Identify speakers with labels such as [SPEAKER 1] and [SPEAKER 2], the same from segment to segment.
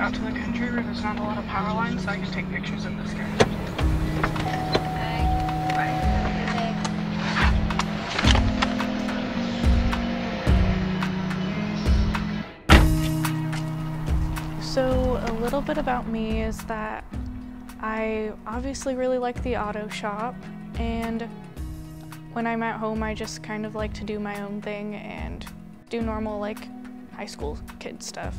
[SPEAKER 1] there's not a lot of power lines, so I can take pictures of this guy. So, a little bit about me is that I obviously really like the auto shop, and when I'm at home, I just kind of like to do my own thing and do normal, like, high school kid stuff.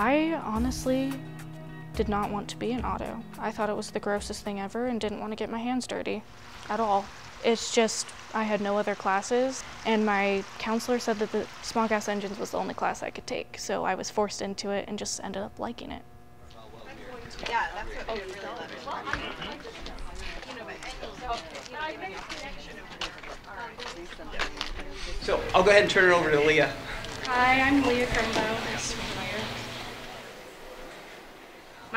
[SPEAKER 1] I honestly did not want to be an auto. I thought it was the grossest thing ever and didn't want to get my hands dirty at all. It's just I had no other classes, and my counselor said that the small gas engines was the only class I could take, so I was forced into it and just ended up liking it.
[SPEAKER 2] Yeah, that's what we really love.
[SPEAKER 3] So I'll go ahead and turn it over to Leyah.
[SPEAKER 1] Hi, I'm Leyah Crumbo. Nice to meet you.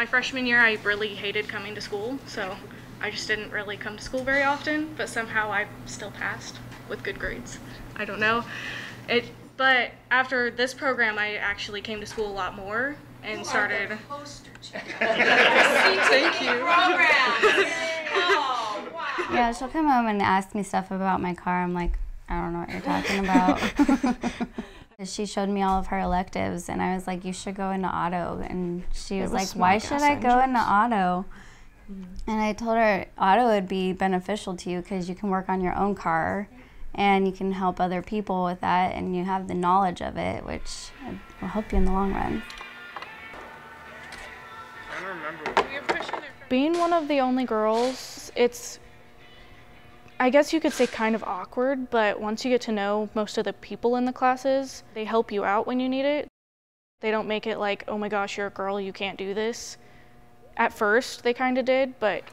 [SPEAKER 1] My freshman year, I really hated coming to school, so I just didn't really come to school very often, but somehow I still passed with good grades. I don't know. It, but after this program, I actually came to school a lot more and started. Thank you.
[SPEAKER 4] program Yeah, she'll come home and ask me stuff about my car. I'm like, I don't know what you're talking about. she showed me all of her electives, and I was like, you should go into auto. And she was,
[SPEAKER 1] was
[SPEAKER 4] like, why should I go into auto? And I told her auto would be beneficial to you because you can work on your own car and you can help other people with that, and you have the knowledge of it, which will help you in the long run.
[SPEAKER 1] Being one of the only girls, it's, I guess you could say kind of awkward, but once you get to know most of the people in the classes, they help you out when you need it. They don't make it like, oh my gosh, you're a girl, you can't do this. At first, they kind of did, but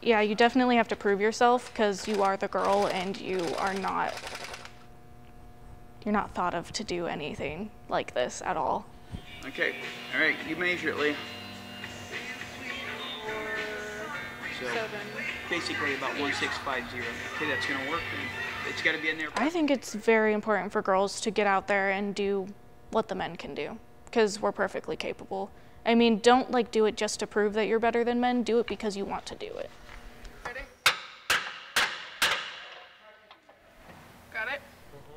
[SPEAKER 1] yeah, you definitely have to prove yourself because you are the girl and you are not, you're not thought of to do anything like this at all.
[SPEAKER 3] Okay. All right. You measure it, Leyah. So basically about 1650. Okay, that's gonna work. And it's got to be in there.
[SPEAKER 1] I think it's very important for girls to get out there and do what the men can do because we're perfectly capable. I mean, don't like do it just to prove that you're better than men. Do it because you want to do it. Got it?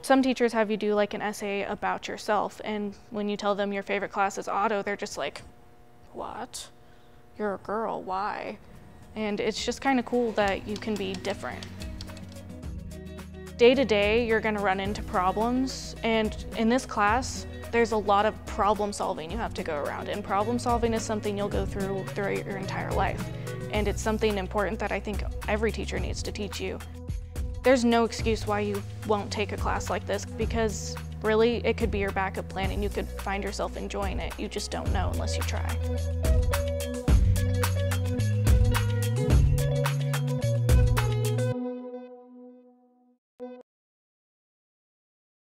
[SPEAKER 1] Some teachers have you do like an essay about yourself, and when you tell them your favorite class is auto, they're just like, What? You're a girl, why? And it's just kind of cool that you can be different. Day to day, you're going to run into problems, and in this class, there's a lot of problem solving you have to go around, and problem solving is something you'll go through throughout your entire life. And it's something important that I think every teacher needs to teach you. There's no excuse why you won't take a class like this because really it could be your backup plan and you could find yourself enjoying it. You just don't know unless you try.